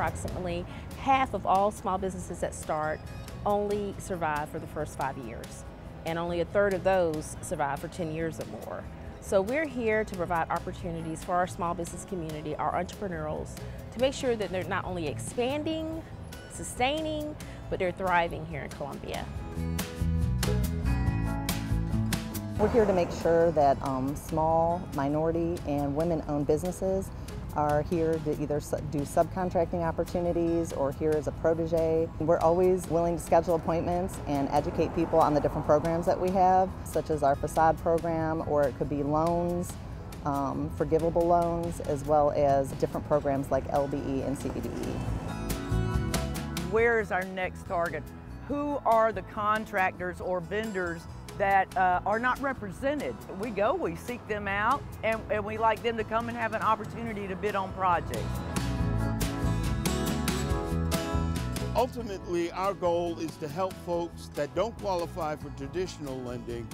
approximately half of all small businesses that start only survive for the first five years, and only a third of those survive for 10 years or more. So we're here to provide opportunities for our small business community, our entrepreneurs, to make sure that they're not only expanding, sustaining, but they're thriving here in Columbia. We're here to make sure that um, small, minority, and women-owned businesses are here to either do subcontracting opportunities or here as a protege. We're always willing to schedule appointments and educate people on the different programs that we have, such as our facade program, or it could be loans, um, forgivable loans, as well as different programs like LBE and CBDE. Where is our next target? Who are the contractors or vendors that uh, are not represented. We go, we seek them out, and, and we like them to come and have an opportunity to bid on projects. Ultimately, our goal is to help folks that don't qualify for traditional lending,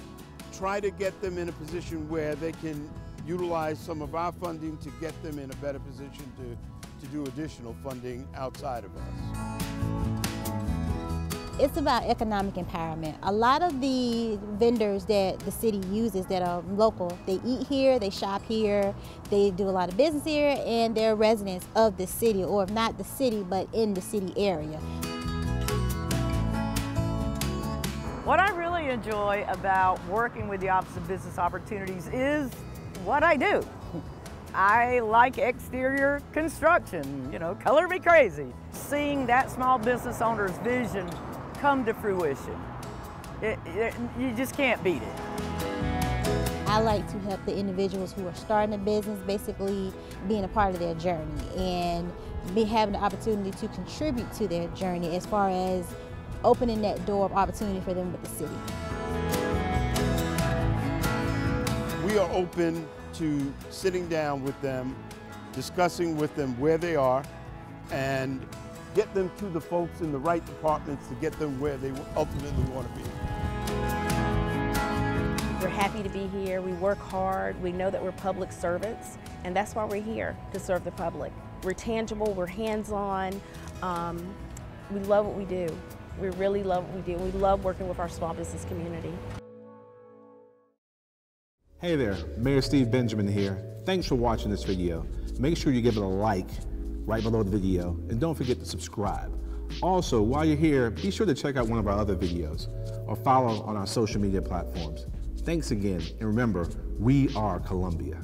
try to get them in a position where they can utilize some of our funding to get them in a better position to, to do additional funding outside of us. It's about economic empowerment. A lot of the vendors that the city uses that are local, they eat here, they shop here, they do a lot of business here, and they're residents of the city, or if not the city, but in the city area. What I really enjoy about working with the Office of Business Opportunities is what I do. I like exterior construction, you know, color me crazy. Seeing that small business owner's vision come to fruition. It, it, you just can't beat it. I like to help the individuals who are starting a business, basically being a part of their journey and be having the opportunity to contribute to their journey as far as opening that door of opportunity for them with the city. We are open to sitting down with them, discussing with them where they are, and get them to the folks in the right departments to get them where they ultimately want to be. We're happy to be here. We work hard. We know that we're public servants, and that's why we're here, to serve the public. We're tangible, we're hands-on. Um, we love what we do. We really love what we do. We love working with our small business community. Hey there, Mayor Steve Benjamin here. Thanks for watching this video. Make sure you give it a like right below the video, and don't forget to subscribe. Also, while you're here, be sure to check out one of our other videos or follow on our social media platforms. Thanks again, and remember, we are Columbia.